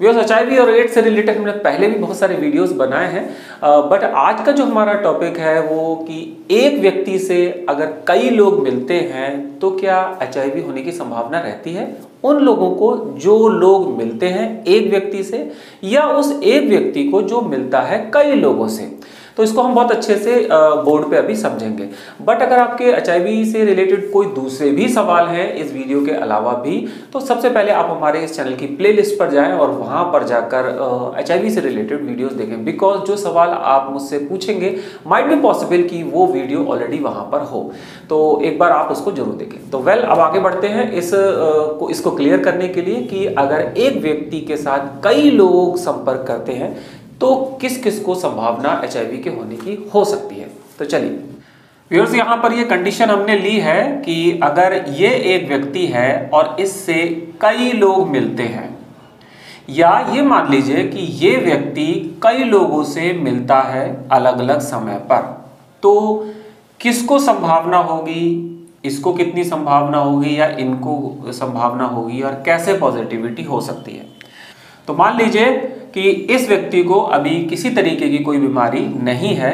Viewers H और AIDS से related हमने पहले भी बहुत सारे वीडियोस बनाए हैं बट आज का जो हमारा टॉपिक है वो कि एक व्यक्ति से अगर कई लोग मिलते हैं तो क्या एचआईवी होने की संभावना रहती है उन लोगों को जो लोग मिलते हैं एक व्यक्ति से या उस एक व्यक्ति को जो मिलता है कई लोगों से तो इसको हम बहुत अच्छे से बोर्ड पे अभी समझेंगे। बट अगर आपके एचआईवी से रिलेटेड कोई दूसरे भी सवाल हैं इस वीडियो के अलावा भी तो सबसे पहले आप हमारे इस चैनल की प्लेलिस्ट पर जाएँ और वहाँ पर जाकर एचआईवी से रिलेटेड वीडियोस देखें। बिकॉज़ जो सवाल आप मुझसे पूछेंगे, माइट बी पॉसिबल कि वो वीडियो ऑलरेडी वहाँ पर हो। तो एक बार आप उसको ज़रूर देखें। तो वेल, अब आगे बढ़ते हैं इस को, इसको क्लियर करने के लिए कि अगर एक व्यक्ति के साथ कई लोग संपर्क करते हैं तो किस किस को संभावना एचआईवी के होने की हो सकती है? तो चलिए। व्यूअर्स यहाँ पर ये कंडीशन हमने ली है कि अगर ये एक व्यक्ति है और इससे कई लोग मिलते हैं, या ये मान लीजिए कि ये व्यक्ति कई लोगों से मिलता है अलग अलग समय पर तो किसको संभावना होगी? इसको कितनी संभावना होगी या इनको संभावना होगी और कैसे पॉजिटिविटी हो सकती है? तो मान लीजिए कि इस व्यक्ति को अभी किसी तरीके की कोई बीमारी नहीं है,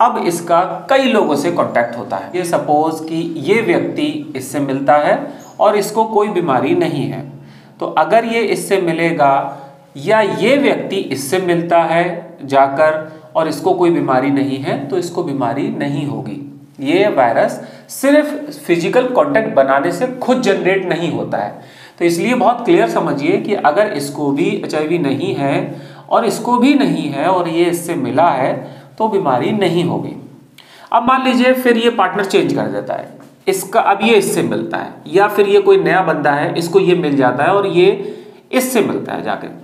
अब इसका कई लोगों से कांटेक्ट होता है। ये सपोज़ कि ये व्यक्ति इससे मिलता है और इसको कोई बीमारी नहीं है। तो अगर ये इससे मिलेगा या ये व्यक्ति इससे मिलता है जाकर और इसको कोई बीमारी नहीं है तो इसको बीमारी नहीं होगी। ये वायरस सिर्फ़ फ़िज़िकल कांटेक्ट बनाने से खुद जनरेट नहीं होता है। तो इसलिए बहुत क्लियर समझिए कि अगर इसको भी एचआईवी नहीं है और इसको भी नहीं है और ये इससे मिला है तो बीमारी नहीं होगी। अब मान लीजिए फिर ये पार्टनर चेंज कर देता है। इसका अब ये इससे मिलता है, या फिर ये कोई नया बंदा है, इसको ये मिल जाता है और ये इससे मिलता है जाकर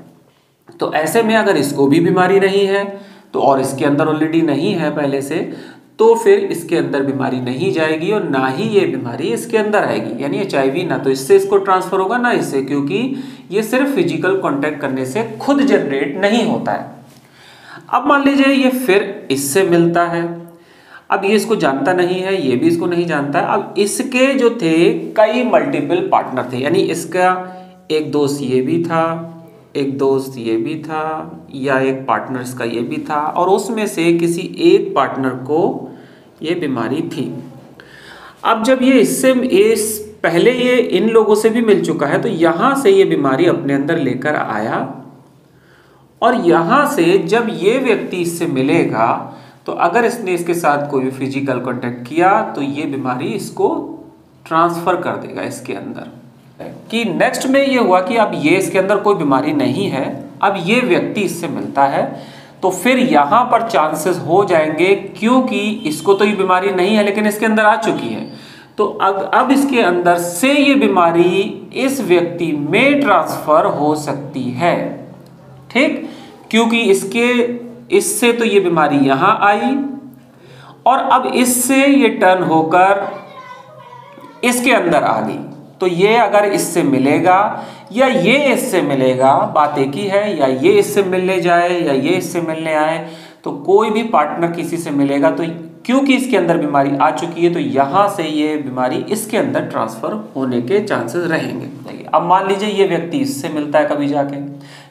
तो ऐसे में अगर इसको भी बीमारी नहीं है तो और इसके अंदर ऑलरेडी नहीं है पहले से तो फिर इसके अंदर बीमारी नहीं जाएगी और ना ही ये बीमारी इसके अंदर आएगी। यानी एचआईवी ना तो इससे इसको ट्रांसफ़र होगा, ना इससे, क्योंकि ये सिर्फ़ फ़िज़िकल कांटेक्ट करने से खुद जनरेट नहीं होता है। अब मान लीजिए ये फिर इससे मिलता है। अब ये इसको जानता नहीं है, ये भी इसको नहीं जानता अब इसके जो थे, कई मल्टीपल पार्टनर थे। यानी इसका एक दोस्त ये भी था, एक दोस्त ये भी था, या एक पार्टनर इसका ये भी था। और उसमें से किसी एक पार्टनर को ये बीमारी थी। अब जब ये इससे, इस, पहले ये इन लोगों से भी मिल चुका है तो यहाँ से ये बीमारी अपने अंदर लेकर आया। और यहाँ से जब ये व्यक्ति इससे मिलेगा तो अगर इसने इसके साथ कोई भी फ़िज़िकल कांटेक्ट किया तो ये बीमारी इसको ट्रांसफ़र कर देगा इसके अंदर। कि नेक्स्ट में ये हुआ कि अब ये इसके अंदर कोई बीमारी नहीं है, अब ये व्यक्ति इससे मिलता है। तो फिर यहाँ पर चांसेस हो जाएँगे क्योंकि इसको तो ये बीमारी नहीं है, लेकिन इसके अंदर आ चुकी है। तो अब अब इसके अंदर से ये बीमारी इस व्यक्ति में ट्रांसफ़र हो सकती है। ठीक? क्योंकि इसके, इससे तो ये बीमारी यहाँ आई, और अब इससे ये टर्न होकर इसके अंदर आ गई। तो ये अगर इससे मिलेगा या ये इससे मिलेगा, बात एक ही है, या ये इससे मिलने जाए या ये इससे मिलने आए तो कोई भी पार्टनर किसी से मिलेगा तो क्योंकि इसके अंदर बीमारी आ चुकी है तो यहाँ से ये बीमारी इसके अंदर ट्रांसफ़र होने के चांसेस रहेंगे। अब मान लीजिए ये व्यक्ति इससे मिलता है कभी जाके,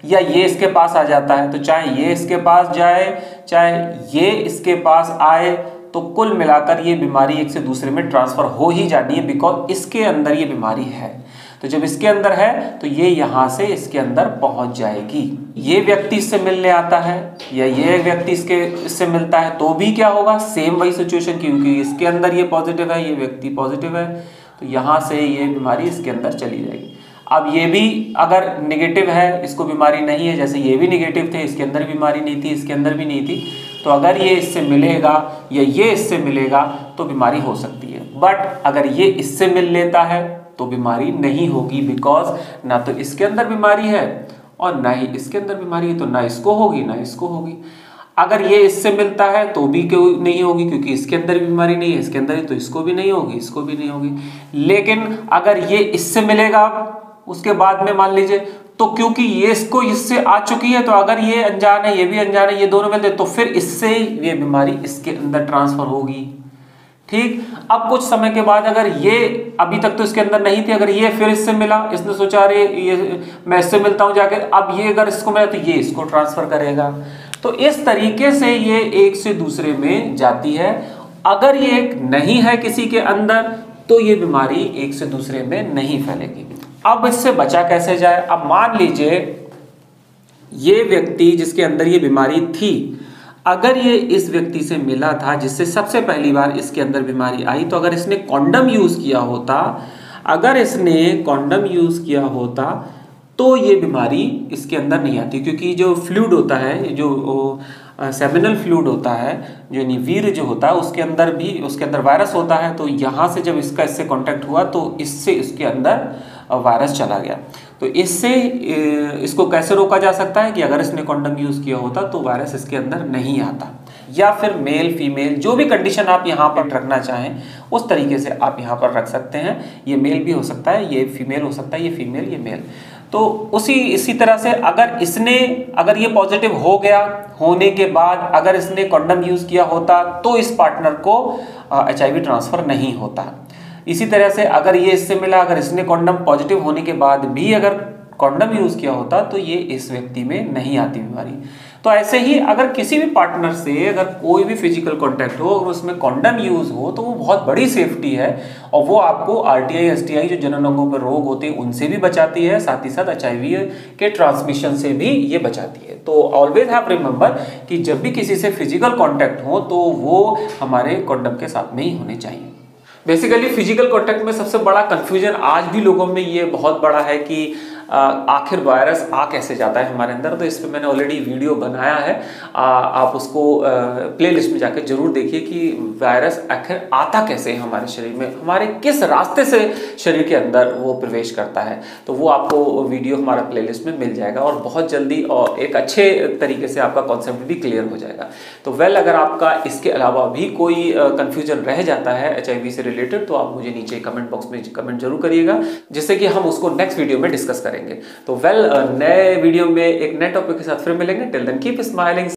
या ये इसके पास आ जाता है तो चाहे ये इसके पास जाए, चाहे ये इसके पास आए तो कुल मिलाकर ये बीमारी एक से दूसरे में ट्रांसफ़र हो ही जानी है बिकॉज़ इसके अंदर ये बीमारी है। तो जब इसके अंदर है तो ये यहाँ से इसके अंदर पहुँच जाएगी। ये व्यक्ति इससे मिलने आता है, या ये व्यक्ति इसके, इससे मिलता है तो भी क्या होगा? सेम वही सिचुएशन क्योंकि इसके अंदर ये पॉजिटिव है, ये व्यक्ति पॉजिटिव है तो यहाँ से ये बीमारी इसके अंदर चली जाएगी। अब ये भी अगर निगेटिव है, इसको बीमारी नहीं है, जैसे ये भी निगेटिव थे, इसके अंदर बीमारी नहीं थी, इसके अंदर भी नहीं थी तो अगर ये इससे मिलेगा या ये इससे मिलेगा तो बीमारी हो सकती है। बट अगर ये इससे मिल लेता है तो बीमारी नहीं होगी बिकॉज़ ना तो इसके अंदर बीमारी है और ना ही इसके अंदर बीमारी है तो ना इसको होगी, ना इसको होगी। अगर ये इससे मिलता है तो भी क्यों नहीं होगी? क्योंकि इसके अंदर भी बीमारी नहीं है, इसके अंदर ही तो इसको भी नहीं होगी, इसको भी नहीं होगी। लेकिन अगर ये इससे मिलेगा, उसके बाद में मान लीजिए तो क्योंकि ये इसको इससे आ चुकी है तो अगर ये अनजान है, ये भी अनजान है, ये दोनों मिलते तो फिर इससे ये बीमारी इसके अंदर ट्रांसफ़र होगी। ठीक? अब कुछ समय के बाद अगर ये अभी तक तो इसके अंदर नहीं थी, अगर ये फिर इससे मिला, इसने सोचा, अरे, ये मैं इससे मिलता हूँ जाके, अब ये अगर इसको मिला तो ये इसको ट्रांसफ़र करेगा। तो इस तरीके से ये एक से दूसरे में जाती है। अगर ये नहीं है किसी के अंदर तो ये बीमारी एक से दूसरे में नहीं फैलेगी। अब इससे बचा कैसे जाए? अब मान लीजिए ये व्यक्ति जिसके अंदर ये बीमारी थी, अगर ये इस व्यक्ति से मिला था जिससे सबसे पहली बार इसके अंदर बीमारी आई तो अगर इसने कॉन्डम यूज़ किया होता, अगर इसने कॉन्डम यूज़ किया होता तो ये बीमारी इसके अंदर नहीं आती, क्योंकि जो फ्लूड होता है जो सेमिनल फ्लूड होता है, जो यानी वीर जो होता है, उसके अंदर भी, उसके अंदर वायरस होता है तो यहाँ से जब इसका इससे कांटेक्ट हुआ तो इससे इसके अंदर वायरस चला गया। तो इससे इसको कैसे रोका जा सकता है कि अगर इसने कॉन्डम यूज़ किया होता तो वायरस इसके अंदर नहीं आता? या फिर मेल फीमेल जो भी कंडीशन आप यहाँ पर रखना चाहें, उस तरीके से आप यहाँ पर रख सकते हैं। ये मेल भी हो सकता है, ये फीमेल हो सकता है, ये फीमेल ये मेल तो उसी, इसी तरह से अगर इसने, अगर ये पॉजिटिव हो गया, होने के बाद अगर इसने कॉन्डम यूज़ किया होता तो इस पार्टनर को एचआईवी ट्रांसफ़र नहीं होता। इसी तरह से अगर ये इससे मिला, अगर इसने कॉन्डम पॉजिटिव होने के बाद भी अगर कॉन्डम यूज़ किया होता तो ये इस व्यक्ति में नहीं आती बीमारी। तो ऐसे ही अगर किसी भी पार्टनर से अगर कोई भी फ़िज़िकल कांटेक्ट हो और उसमें कॉन्डम यूज़ हो तो वो बहुत बड़ी सेफ्टी है और वो आपको R T I S T I जो जनन अंगों पर रोग होते हैं, उनसे भी बचाती है, साथ ही साथ एचआईवी के ट्रांसमिशन से भी ये बचाती है। तो ऑलवेज हैव रिमेंबर कि जब भी किसी से फ़िज़िकल कॉन्टैक्ट हो तो वो हमारे कॉन्डम के साथ में ही होने चाहिए। बेसिकली फ़िज़िकल कॉन्टैक्ट में सबसे बड़ा कंफ्यूजन आज भी लोगों में ये बहुत बड़ा है कि आखिर वायरस आ कैसे जाता है हमारे अंदर? तो इस पर मैंने ऑलरेडी वीडियो बनाया है। आ, आप उसको प्ले में जाकर ज़रूर देखिए कि वायरस आखिर आता कैसे है हमारे शरीर में? हमारे किस रास्ते से शरीर के अंदर वो प्रवेश करता है? तो वो आपको वीडियो हमारा प्ले में मिल जाएगा और बहुत जल्दी और एक अच्छे तरीके से आपका कॉन्सेप्ट भी क्लियर हो जाएगा। तो वेल अगर आपका इसके अलावा भी कोई कन्फ्यूज़न रह जाता है एचआईवी से रिलेटेड तो आप मुझे नीचे कमेंट बॉक्स में कमेंट ज़रूर करिएगा जिससे कि हम उसको नेक्स्ट वीडियो में डिस्कस करें करेंगे। तो वेल नए वीडियो में एक नए टॉपिक के साथ फिर मिलेंगे। Till then keep smiling